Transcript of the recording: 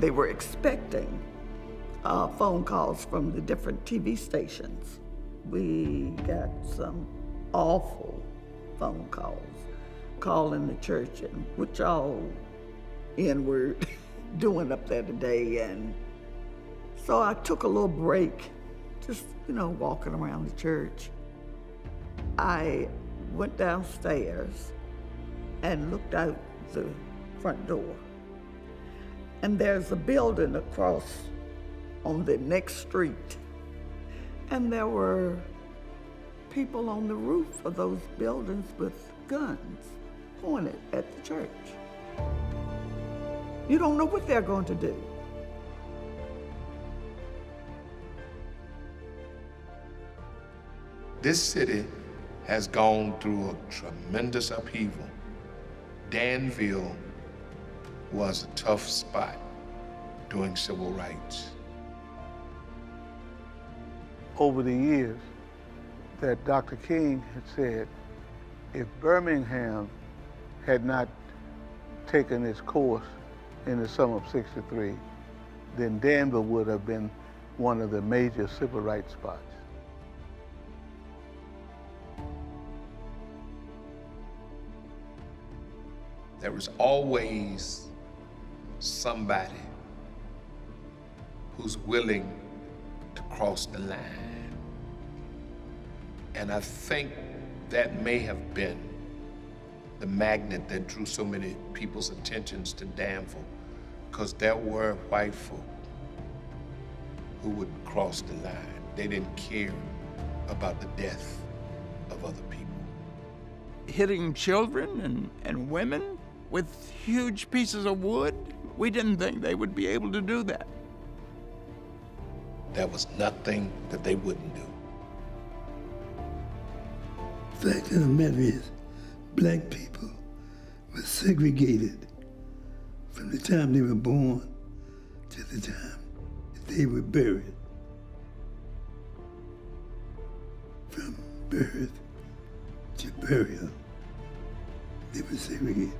they were expecting uh, phone calls from the different TV stations. We got some awful phone calls calling the church and what y'all N-word doing up there today. And so I took a little break, just, you know, walking around the church. I went downstairs and looked out the front door. And there's a building across on the next street. And there were people on the roof of those buildings with guns pointed at the church. You don't know what they're going to do. This city has gone through a tremendous upheaval. Danville was a tough spot doing civil rights. Over the years, that Dr. King had said, if Birmingham had not taken its course in the summer of 63, then Danville would have been one of the major civil rights spots. There was always somebody who's willing to cross the line. And I think that may have been the magnet that drew so many people's attentions to Danville, because there were white folk who would cross the line. They didn't care about the death of other people. Hitting children and, and women with huge pieces of wood, we didn't think they would be able to do that. There was nothing that they wouldn't do. The fact of the matter is, black people were segregated from the time they were born to the time they were buried. From birth to burial, they were segregated.